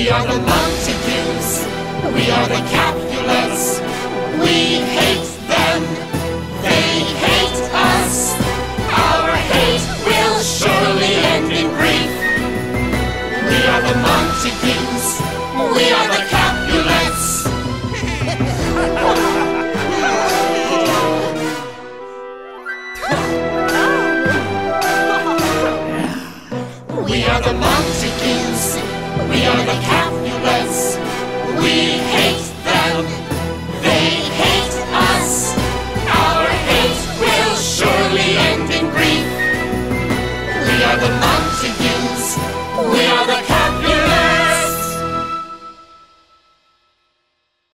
We are the Montagues. We are the Capulets. We hate them. They hate us. Our hate will surely end in grief. We are the Montagues. We are the Capulets. We are the Montagues. Sports.